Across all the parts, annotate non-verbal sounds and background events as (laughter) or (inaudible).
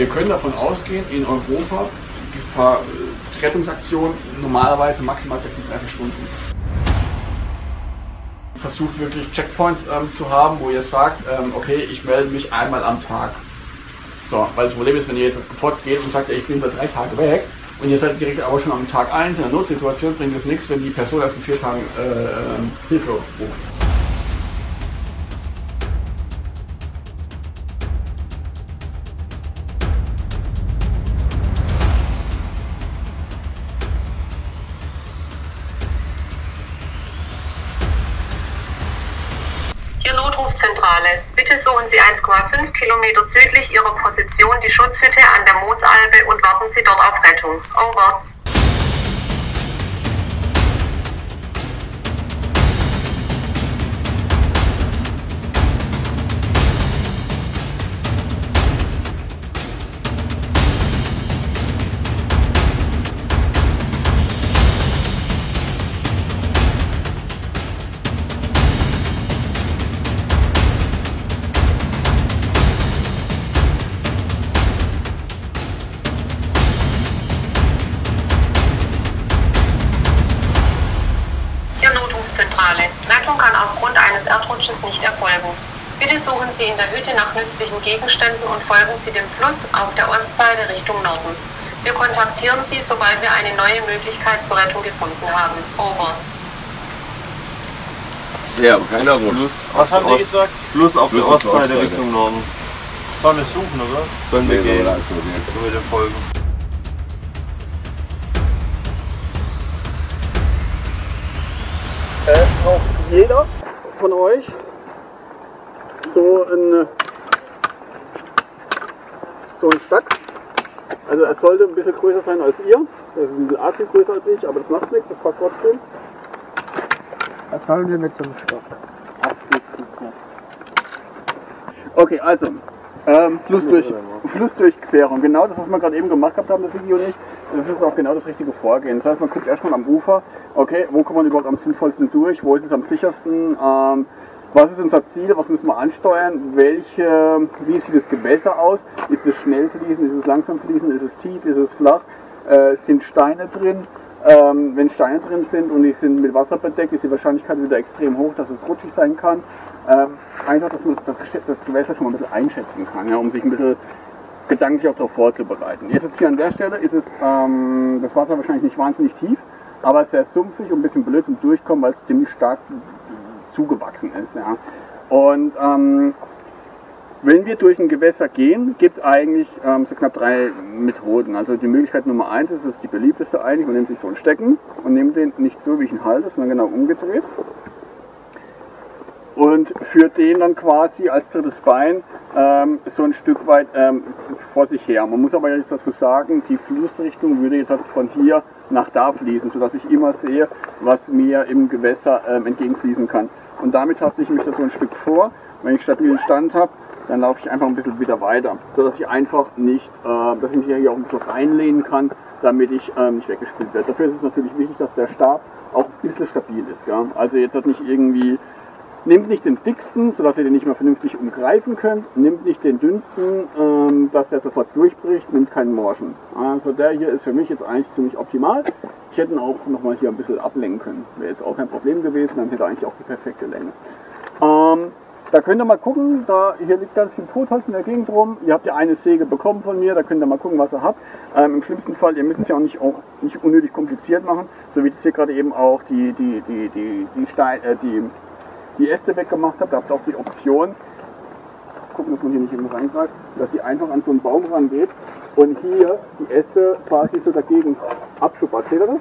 ihr könnt davon ausgehen, in Europa die Rettungsaktion normalerweise maximal 36 Stunden. Versucht wirklich Checkpoints ähm, zu haben, wo ihr sagt, ähm, okay, ich melde mich einmal am Tag. So, weil das Problem ist, wenn ihr jetzt fortgeht und sagt, ey, ich bin seit drei Tagen weg und ihr seid direkt aber schon am Tag 1 in einer Notsituation, bringt es nichts, wenn die Person erst in vier Tagen äh, ähm, Hilfe ruft. Notrufzentrale. Bitte suchen Sie 1,5 Kilometer südlich Ihrer Position die Schutzhütte an der Moosalbe und warten Sie dort auf Rettung. Over. Erdrutsches nicht erfolgen. Bitte suchen Sie in der Hütte nach nützlichen Gegenständen und folgen Sie dem Fluss auf der Ostseite Richtung Norden. Wir kontaktieren Sie, sobald wir eine neue Möglichkeit zur Rettung gefunden haben. Over. Ja, keiner Rutsch. Fluss Was haben die gesagt? Fluss auf Fluss der Ostseite Ostseite. Richtung Norden. Sollen wir suchen, oder? Sollen wir gehen? Nur mit den Folgen. äh, braucht jeder von euch so ein, so ein Stack. Also es sollte ein bisschen größer sein als ihr. Das ist ein bisschen arg viel größer als ich, aber das macht nichts, das passt trotzdem. Was sollen wir mit so einem Stock? Okay, also ähm, Flussdurch, Flussdurchquerung, genau das, was wir gerade eben gemacht haben, das Video nicht, das ist auch genau das richtige Vorgehen. Das heißt, man guckt erstmal am Ufer, okay, wo kommt man überhaupt am sinnvollsten durch, wo ist es am sichersten, ähm, was ist unser Ziel, was müssen wir ansteuern, welche, wie sieht das Gewässer aus, ist es schnell fließend, ist es langsam fließend, ist es tief, ist es flach, äh, sind Steine drin, ähm, wenn Steine drin sind und die sind mit Wasser bedeckt, ist die Wahrscheinlichkeit wieder extrem hoch, dass es rutschig sein kann. Ähm, einfach, dass man das, das Gewässer schon mal ein bisschen einschätzen kann, ja, um sich ein bisschen gedanklich auch darauf vorzubereiten. Jetzt hier an der Stelle ist es ähm, das Wasser wahrscheinlich nicht wahnsinnig tief, aber sehr sumpfig und ein bisschen blöd zum Durchkommen, weil es ziemlich stark zugewachsen ist. Ja. Und ähm, wenn wir durch ein Gewässer gehen, gibt es eigentlich ähm, so knapp drei Methoden. Also die Möglichkeit Nummer eins ist, ist die beliebteste eigentlich, man nimmt sich so einen Stecken und nimmt den nicht so, wie ich ihn halte, sondern genau umgedreht und führt den dann quasi als drittes Bein ähm, so ein Stück weit ähm, vor sich her. Man muss aber jetzt dazu sagen, die Flussrichtung würde jetzt halt von hier nach da fließen, sodass ich immer sehe, was mir im Gewässer ähm, entgegenfließen kann. Und damit taste ich mich da so ein Stück vor. Wenn ich stabilen Stand habe, dann laufe ich einfach ein bisschen wieder weiter, sodass ich einfach nicht, äh, dass ich mich hier auch ein bisschen reinlehnen kann, damit ich ähm, nicht weggespült werde. Dafür ist es natürlich wichtig, dass der Stab auch ein bisschen stabil ist. Gell? Also jetzt hat nicht irgendwie Nehmt nicht den dicksten, sodass ihr den nicht mehr vernünftig umgreifen könnt. Nehmt nicht den dünnsten, ähm, dass der sofort durchbricht. Nehmt keinen morschen. Also der hier ist für mich jetzt eigentlich ziemlich optimal. Ich hätte ihn auch nochmal hier ein bisschen ablenken können. Wäre jetzt auch kein Problem gewesen. Dann hätte er eigentlich auch die perfekte Länge. Ähm, da könnt ihr mal gucken, da, hier liegt ganz viel Totholz in der Gegend rum. Ihr habt ja eine Säge bekommen von mir, da könnt ihr mal gucken, was ihr habt. Ähm, Im schlimmsten Fall, ihr müsst es ja auch nicht, auch nicht unnötig kompliziert machen, so wie das hier gerade eben auch die, die, die, die, die, Stein, äh, die die Äste weggemacht habe, da habt ihr auch die Option, gucken, dass man hier nicht irgendwo reingreift, dass ihr einfach an so einen Baum rangeht und hier die Äste quasi so dagegen abschuppert. Seht ihr das?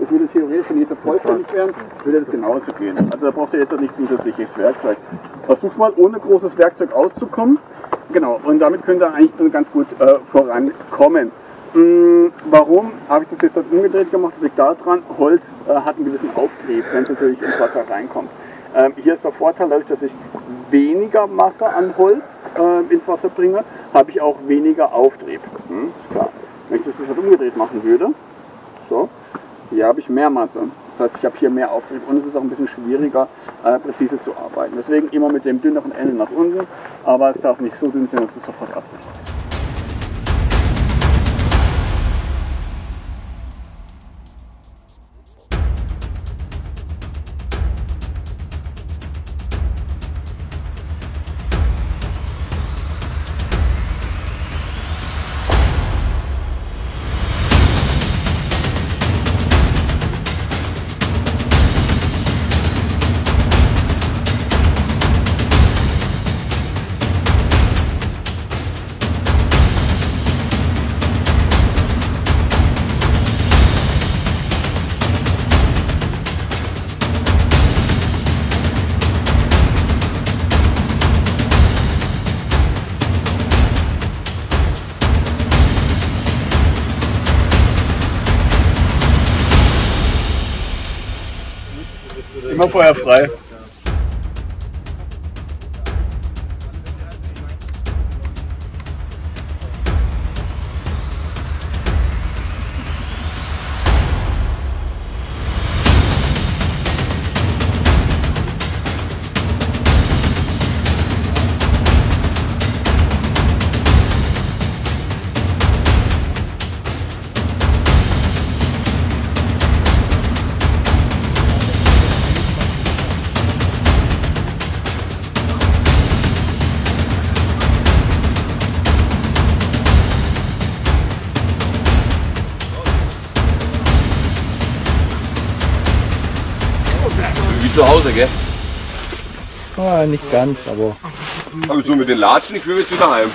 Das würde theoretisch, wenn jetzt vollständig wären, würde das genauso gehen. Also da braucht ihr jetzt nicht zusätzliches Werkzeug. Versucht mal ohne großes Werkzeug auszukommen. Genau, und damit könnt ihr eigentlich ganz gut äh, vorankommen. Mm, Warum habe ich das jetzt halt umgedreht gemacht? Das liegt daran, Holz äh, hat einen gewissen Auftrieb, wenn es natürlich ins Wasser reinkommt. Ähm, hier ist der Vorteil, dadurch, dass ich weniger Masse an Holz äh, ins Wasser bringe, habe ich auch weniger Auftrieb. Hm? Klar. Wenn ich das jetzt halt umgedreht machen würde, so, hier habe ich mehr Masse. Das heißt, ich habe hier mehr Auftrieb und es ist auch ein bisschen schwieriger, äh, präzise zu arbeiten. Deswegen immer mit dem dünneren Ende nach unten, aber es darf nicht so dünn sein, dass es sofort abbricht. Immer feuerfrei. Zu Hause, gell? Ah, nicht ganz, aber Aber so mit den Latschen, ich will jetzt wieder heim.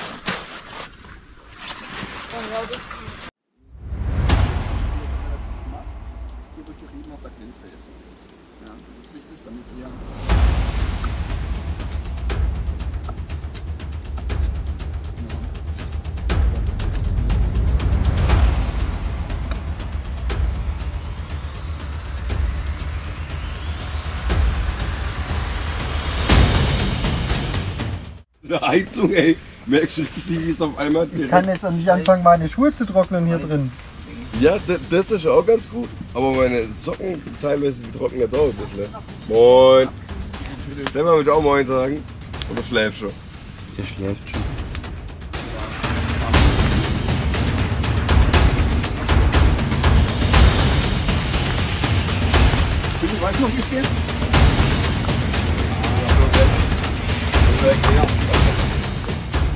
Eine Heizung, ey. Merkst du richtig, wie es auf einmal ich kann jetzt auch nicht anfangen, meine Schuhe zu trocknen hier drin. Ja, das ist auch ganz gut. Aber meine Socken teilweise die trocknen jetzt auch ein bisschen. Moin. Stefan, willst du auch Moin sagen? Oder schläfst du? Der schläft schon. Du weißt noch, wie es geht?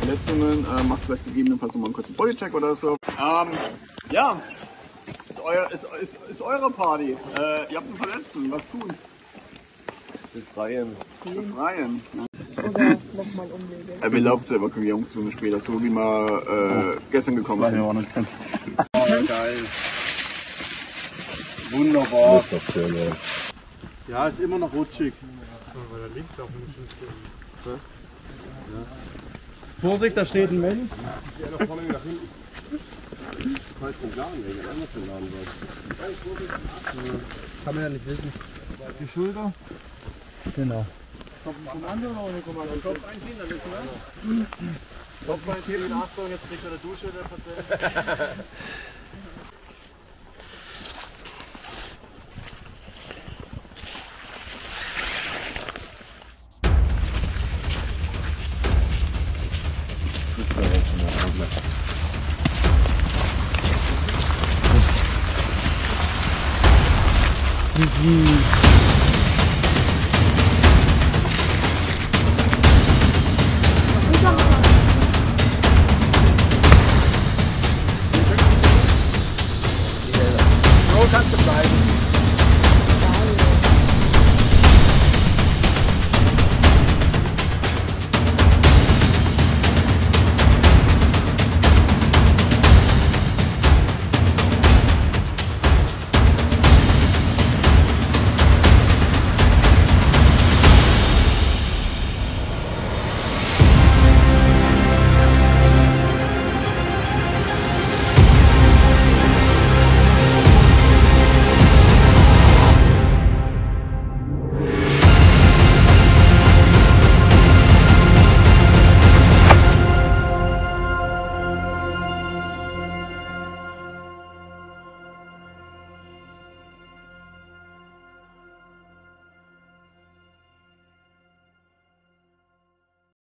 Verletzungen, äh, macht vielleicht gegebenenfalls nochmal einen kurzen Bodycheck oder so. Ähm, ja, ist, euer, ist, ist, ist eure Party. Äh, ihr habt einen Verletzten, was tun? Befreien. Befreien. Er erlaubt zur Evakuierungszone später, so wie wir äh, gestern gekommen sind. auch nicht ganz. Geil. Wunderbar. Das ist schön, ja. Ja, ist immer noch rutschig. Vorsicht, da steht ein Mensch. Kann man ja nicht wissen. Die Schulter? Genau. Kommando oder ohne Kommando? Kopf einziehen, dann ist ne? Kopf einziehen, Achtung, jetzt kriegt er der Dusche, der Patient. (laughs) よまし